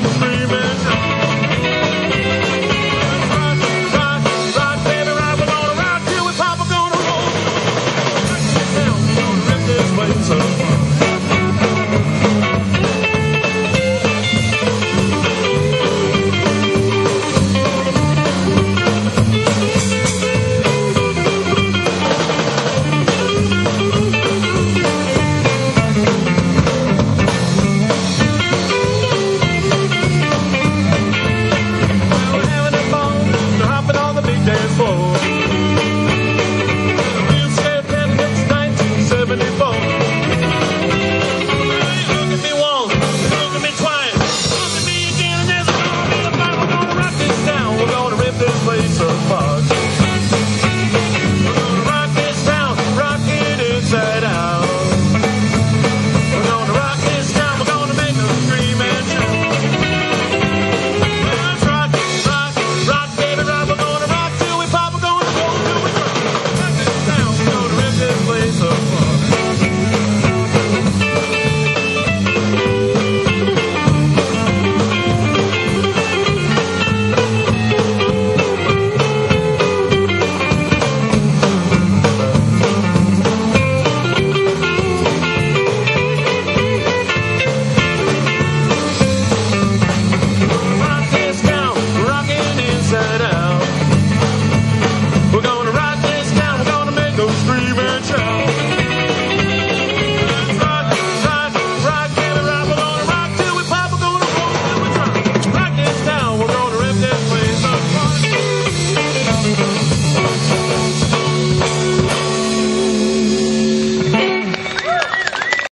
I'm screaming.